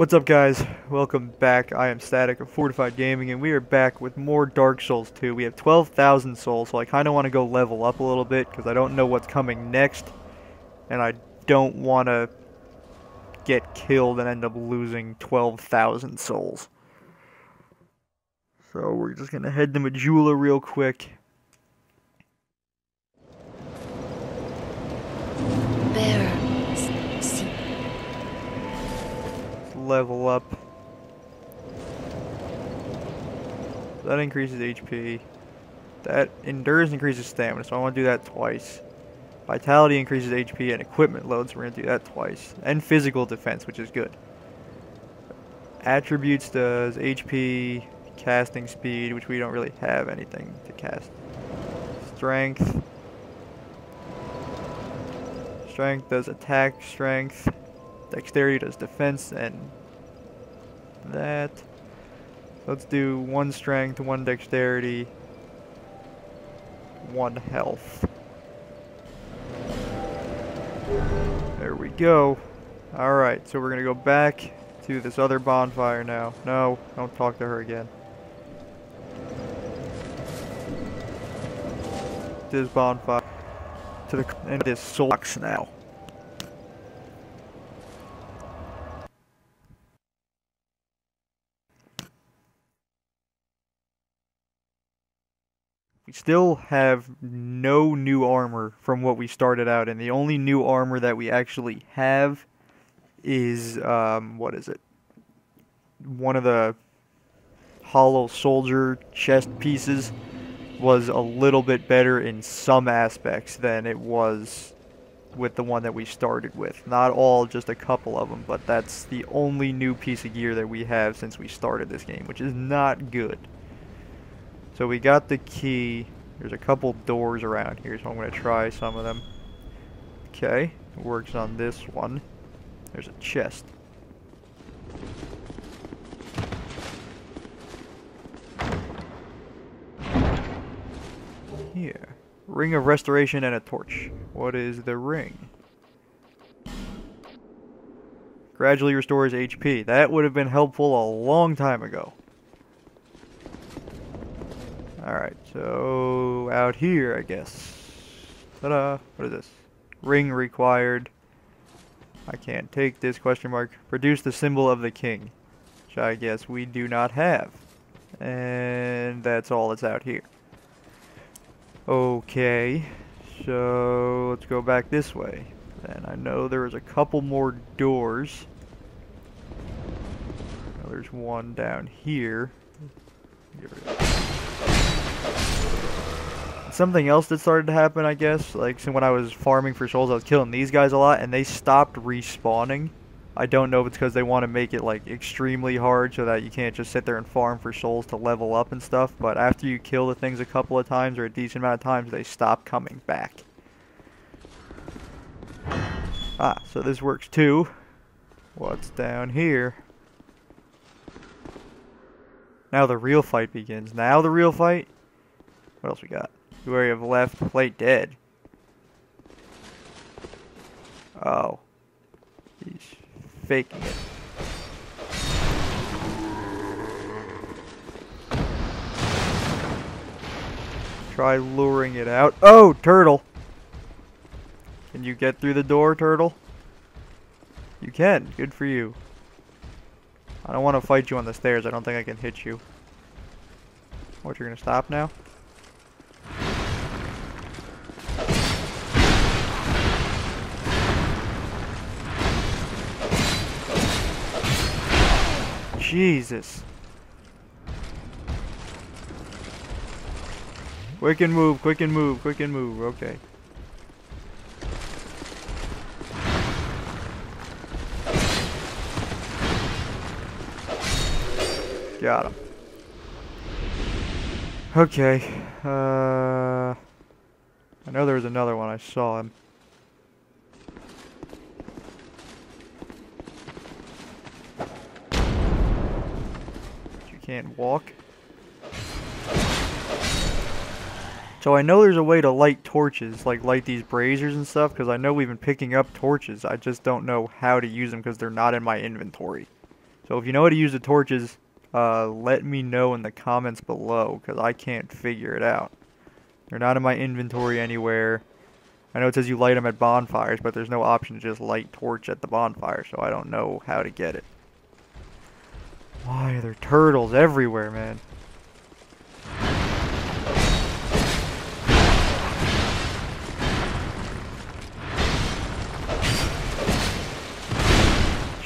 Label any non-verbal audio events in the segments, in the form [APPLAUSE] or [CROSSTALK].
What's up guys? Welcome back. I am Static of Fourtified Gaming and we are back with more Dark Souls 2. We have 12,000 souls so I kind of want to go level up a little bit because I don't know what's coming next and I don't want to get killed and end up losing 12,000 souls. So we're just going to head to Majula real quick. Bear. See. Level up. That increases HP. That endurance increases stamina, so I want to do that twice. Vitality increases HP and equipment load, so we're going to do that twice. And physical defense, which is good. Attributes does HP, casting speed, which we don't really have anything to cast. Strength. Strength does attack strength. Dexterity does defense and that. Let's do one strength, one dexterity, one health. There we go. Alright, so we're gonna go back to this other bonfire now. No, don't talk to her again. This bonfire. To the and this sucks now. We still have no new armor from what we started out and The only new armor that we actually have is, um, what is it? One of the hollow soldier chest pieces was a little bit better in some aspects than it was with the one that we started with. Not all, just a couple of them, but that's the only new piece of gear that we have since we started this game, which is not good. So we got the key. There's a couple doors around here, so I'm going to try some of them. Okay, it works on this one. There's a chest. Here. Ring of Restoration and a torch. What is the ring? Gradually restores HP. That would have been helpful a long time ago. Alright, so out here, I guess. Ta-da! What is this? Ring required. I can't take this question mark. Produce the symbol of the king. Which I guess we do not have. And that's all that's out here. Okay, so let's go back this way. And I know there is a couple more doors. Now there's one down here. Get rid of something else that started to happen, I guess. Like, so when I was farming for souls, I was killing these guys a lot, and they stopped respawning. I don't know if it's because they want to make it, like, extremely hard so that you can't just sit there and farm for souls to level up and stuff. But after you kill the things a couple of times, or a decent amount of times, they stop coming back. Ah, so this works too. What's down here? Now the real fight begins. Now the real fight? What else we got? Where you have left, play dead. Oh. He's faking it. Try luring it out. Oh, turtle! Can you get through the door, turtle? You can. Good for you. I don't want to fight you on the stairs. I don't think I can hit you. What, you're going to stop now? Jesus. Quick and move, quick and move, quick and move. Okay. Got him. Okay. Uh, I know there was another one. I saw him. Can't walk. So I know there's a way to light torches, like light these braziers and stuff, because I know we've been picking up torches. I just don't know how to use them because they're not in my inventory. So if you know how to use the torches, uh, let me know in the comments below, because I can't figure it out. They're not in my inventory anywhere. I know it says you light them at bonfires, but there's no option to just light torch at the bonfire, so I don't know how to get it. Why are there turtles everywhere, man?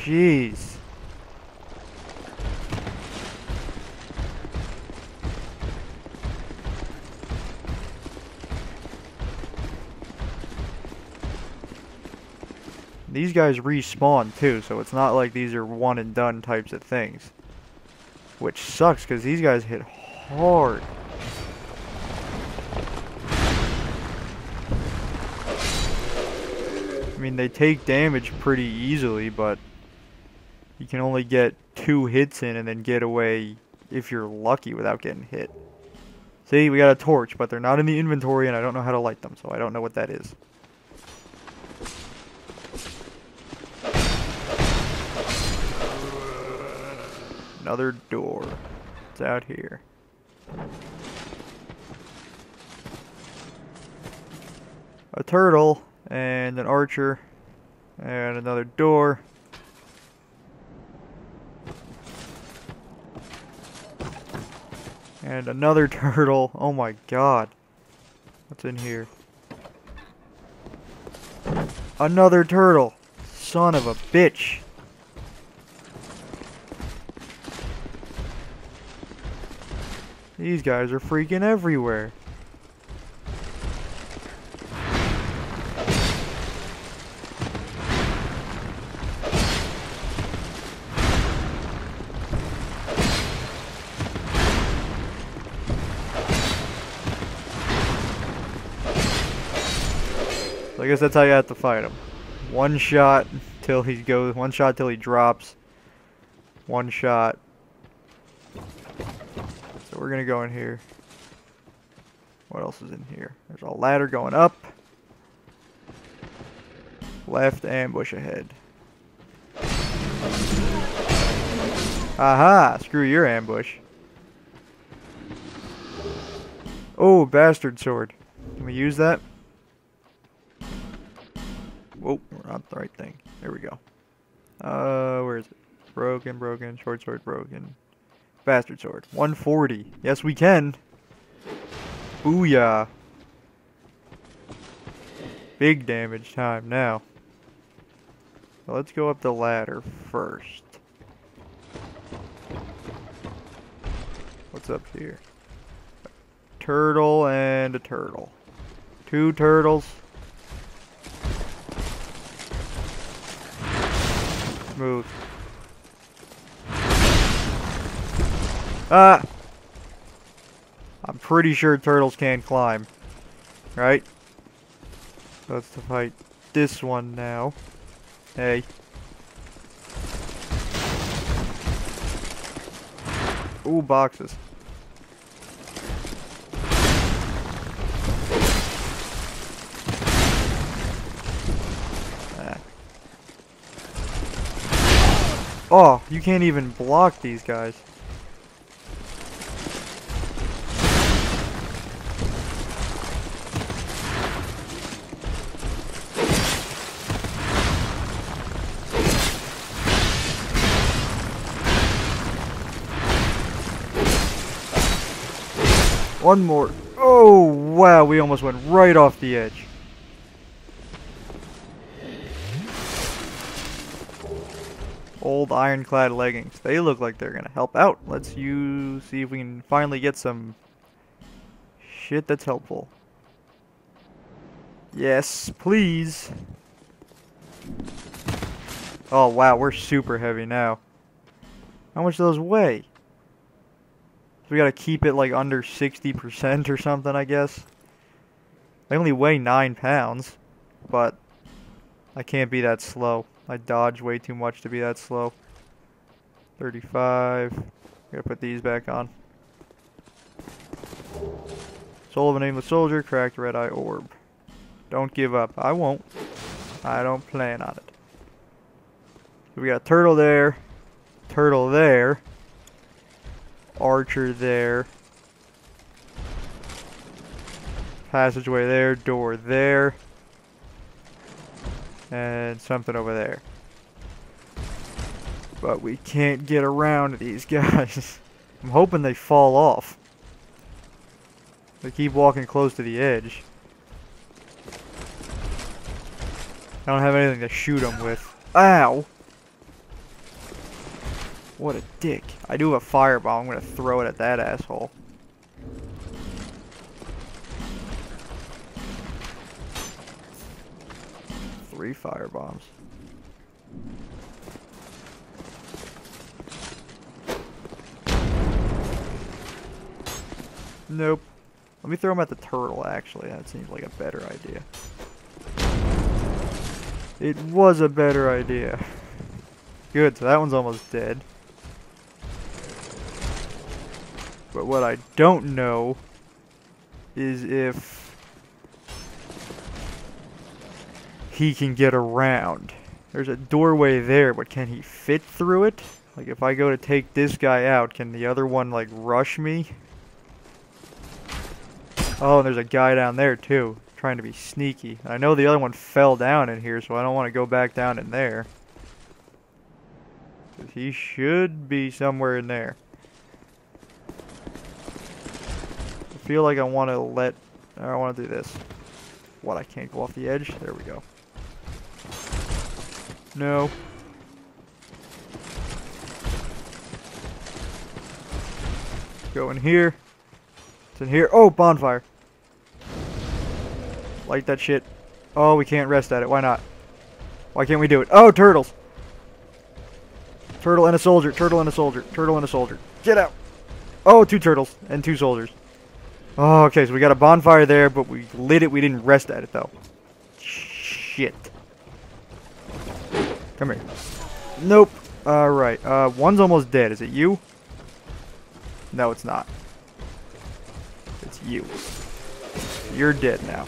Jeez. These guys respawn too, so it's not like these are one and done types of things. Which sucks because these guys hit hard. I mean, they take damage pretty easily, but you can only get two hits in and then get away if you're lucky without getting hit. See, we got a torch, but they're not in the inventory and I don't know how to light them, so I don't know what that is. Another door. It's out here. A turtle and an archer and another door. And another [LAUGHS] turtle. Oh my god. What's in here? Another turtle. Son of a bitch. These guys are freaking everywhere. So I guess that's how you have to fight him. One shot till he goes, one shot till he drops. One shot. So we're gonna go in here. What else is in here? There's a ladder going up. Left ambush ahead. Aha! Screw your ambush. Oh, bastard sword. Can we use that? Whoa, we're not the right thing. There we go. Uh, where is it? Broken, broken, short sword, broken. Bastard sword. 140. Yes, we can. Booyah. Big damage time now. Let's go up the ladder first. What's up here? turtle and a turtle. Two turtles. Move. Ah! I'm pretty sure turtles can't climb. Right? Let's fight this one now. Hey. Ooh, boxes. Ah. Oh, you can't even block these guys. One more. Oh, wow, we almost went right off the edge. Old ironclad leggings. They look like they're gonna help out. Let's use see if we can finally get some shit that's helpful. Yes, please. Oh wow, we're super heavy now. How much do those weigh? So we gotta keep it like under 60% or something, I guess. They only weigh 9 pounds, but I can't be that slow. I dodge way too much to be that slow. 35. Gotta put these back on. Soul of a Nameless Soldier, cracked red eye orb. Don't give up. I won't. I don't plan on it. We got turtle there. Turtle there. Archer there. Passageway there, door there. And something over there. But we can't get around these [LAUGHS] guys. I'm hoping they fall off. They keep walking close to the edge. I don't have anything to shoot them with. Ow! What a dick. I do have a fireball. I'm gonna throw it at that asshole. Three firebombs. Nope. Let me throw him at the turtle, actually. That seems like a better idea. It was a better idea. Good, so that one's almost dead. But what I don't know is if he can get around. There's a doorway there, but can he fit through it? Like if I go to take this guy out, can the other one like rush me? Oh, and there's a guy down there too, trying to be sneaky. I know the other one fell down in here, so I don't want to go back down in there. He should be somewhere in there. I feel like I want to let... I want to do this. What, I can't go off the edge? There we go. No. Go in here. It's in here. Oh, bonfire. Light that shit. Oh, we can't rest at it. Why not? Why can't we do it? Oh, turtles. Turtle and a soldier. Turtle and a soldier. Turtle and a soldier. Get out. Oh, two turtles and two soldiers. Oh, okay, so we got a bonfire there, but we lit it. We didn't rest at it, though. Shit. Come here. Nope. Alright, uh, one's almost dead. Is it you? No, it's not. It's you. You're dead now.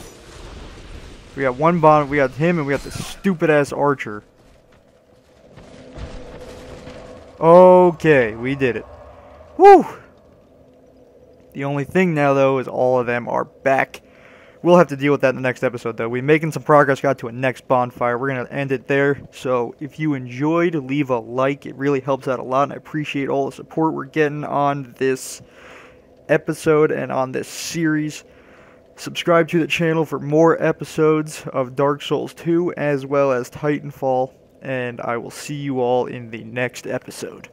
We got one bond, we got him, and we got the stupid ass archer. Okay, we did it. Woo! The only thing now, though, is all of them are back. We'll have to deal with that in the next episode, though. We're making some progress, got to a next bonfire. We're going to end it there. So if you enjoyed, leave a like. It really helps out a lot, and I appreciate all the support we're getting on this episode and on this series. Subscribe to the channel for more episodes of Dark Souls 2 as well as Titanfall, and I will see you all in the next episode.